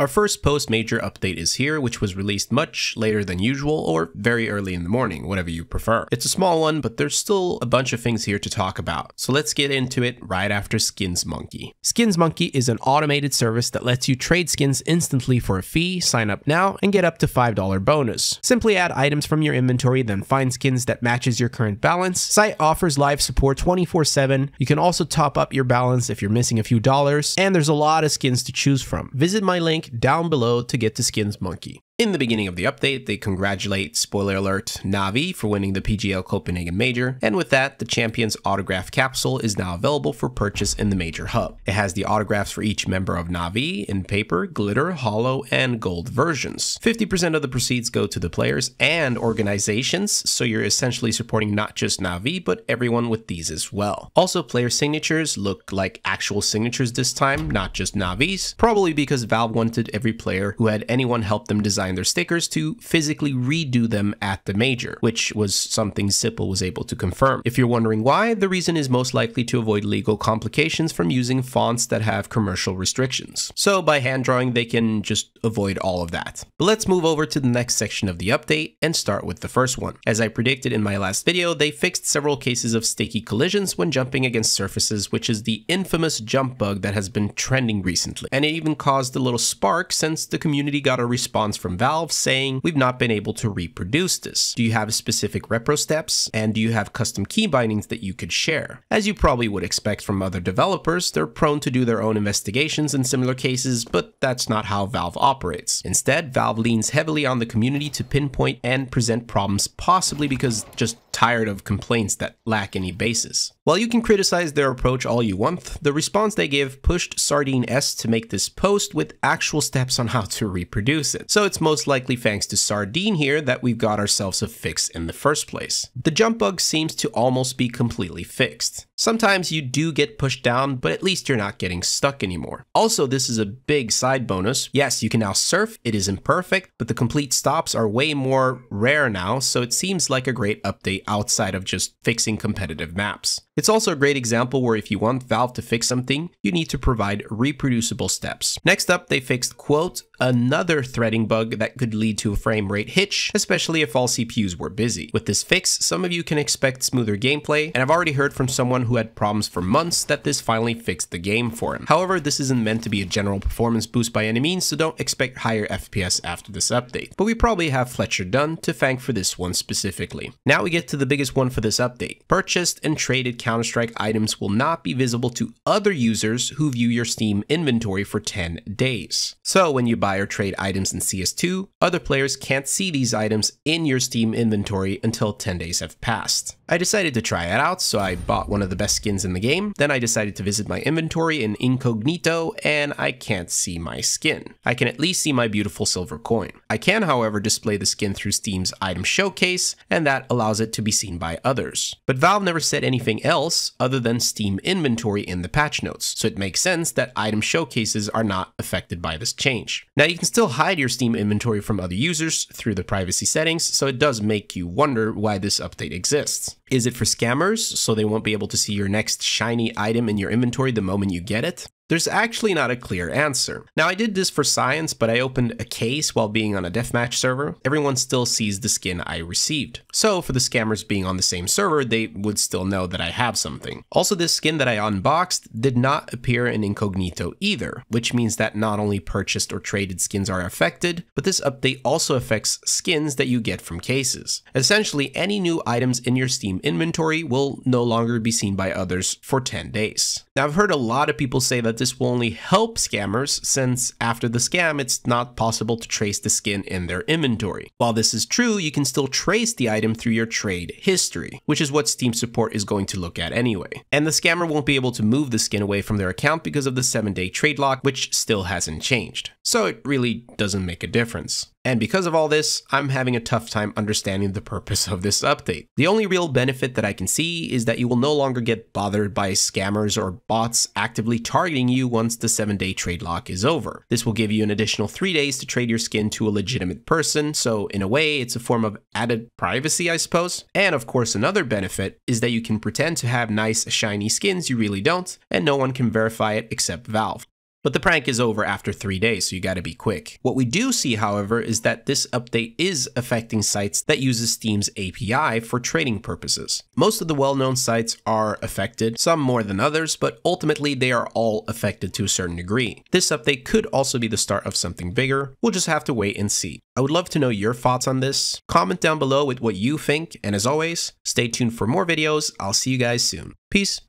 Our first post-major update is here, which was released much later than usual or very early in the morning, whatever you prefer. It's a small one, but there's still a bunch of things here to talk about. So let's get into it right after Skins Monkey. Skins Monkey is an automated service that lets you trade skins instantly for a fee, sign up now, and get up to $5 bonus. Simply add items from your inventory, then find skins that matches your current balance. Site offers live support 24-7. You can also top up your balance if you're missing a few dollars, and there's a lot of skins to choose from. Visit my link down below to get to Skins Monkey. In the beginning of the update, they congratulate, spoiler alert, Navi for winning the PGL Copenhagen Major, and with that, the champion's autograph capsule is now available for purchase in the Major Hub. It has the autographs for each member of Navi in paper, glitter, holo, and gold versions. 50% of the proceeds go to the players and organizations, so you're essentially supporting not just Navi, but everyone with these as well. Also, player signatures look like actual signatures this time, not just Navi's, probably because Valve wanted every player who had anyone help them design their stickers to physically redo them at the major, which was something Zipel was able to confirm. If you're wondering why, the reason is most likely to avoid legal complications from using fonts that have commercial restrictions. So by hand drawing, they can just avoid all of that. But let's move over to the next section of the update and start with the first one. As I predicted in my last video, they fixed several cases of sticky collisions when jumping against surfaces, which is the infamous jump bug that has been trending recently. And it even caused a little spark since the community got a response from Valve saying, we've not been able to reproduce this. Do you have specific repro steps? And do you have custom key bindings that you could share? As you probably would expect from other developers, they're prone to do their own investigations in similar cases, but that's not how Valve operates. Instead, Valve leans heavily on the community to pinpoint and present problems, possibly because just tired of complaints that lack any basis. While you can criticize their approach all you want, the response they give pushed Sardine S to make this post with actual steps on how to reproduce it. So it's most likely thanks to Sardine here that we've got ourselves a fix in the first place. The jump bug seems to almost be completely fixed. Sometimes you do get pushed down, but at least you're not getting stuck anymore. Also, this is a big side bonus. Yes, you can now surf, it is imperfect, but the complete stops are way more rare now, so it seems like a great update outside of just fixing competitive maps. It's also a great example where if you want Valve to fix something, you need to provide reproducible steps. Next up, they fixed, quote, another threading bug that could lead to a frame rate hitch, especially if all CPUs were busy. With this fix, some of you can expect smoother gameplay, and I've already heard from someone who had problems for months that this finally fixed the game for him. However, this isn't meant to be a general performance boost by any means, so don't expect higher FPS after this update. But we probably have Fletcher Dunn to thank for this one specifically. Now we get to the biggest one for this update. Purchased and traded Counter-Strike items will not be visible to other users who view your Steam inventory for 10 days. So when you buy or trade items in CS2, other players can't see these items in your Steam inventory until 10 days have passed. I decided to try it out, so I bought one of the best skins in the game. Then I decided to visit my inventory in incognito, and I can't see my skin. I can at least see my beautiful silver coin. I can, however, display the skin through Steam's item showcase, and that allows it to be seen by others. But Valve never said anything else other than Steam inventory in the patch notes, so it makes sense that item showcases are not affected by this change. Now you can still hide your Steam inventory from other users through the privacy settings, so it does make you wonder why this update exists. Is it for scammers, so they won't be able to see your next shiny item in your inventory the moment you get it? There's actually not a clear answer. Now, I did this for science, but I opened a case while being on a deathmatch server. Everyone still sees the skin I received. So, for the scammers being on the same server, they would still know that I have something. Also, this skin that I unboxed did not appear in incognito either, which means that not only purchased or traded skins are affected, but this update also affects skins that you get from cases. Essentially, any new items in your Steam inventory will no longer be seen by others for 10 days. Now, I've heard a lot of people say that this will only help scammers since after the scam, it's not possible to trace the skin in their inventory. While this is true, you can still trace the item through your trade history, which is what Steam support is going to look at anyway. And the scammer won't be able to move the skin away from their account because of the 7 day trade lock, which still hasn't changed. So it really doesn't make a difference. And because of all this, I'm having a tough time understanding the purpose of this update. The only real benefit that I can see is that you will no longer get bothered by scammers or bots actively targeting you once the 7 day trade lock is over. This will give you an additional 3 days to trade your skin to a legitimate person, so in a way, it's a form of added privacy, I suppose. And of course, another benefit is that you can pretend to have nice, shiny skins you really don't, and no one can verify it except Valve. But the prank is over after three days, so you gotta be quick. What we do see, however, is that this update is affecting sites that uses Steam's API for trading purposes. Most of the well-known sites are affected, some more than others, but ultimately they are all affected to a certain degree. This update could also be the start of something bigger. We'll just have to wait and see. I would love to know your thoughts on this. Comment down below with what you think, and as always, stay tuned for more videos. I'll see you guys soon. Peace.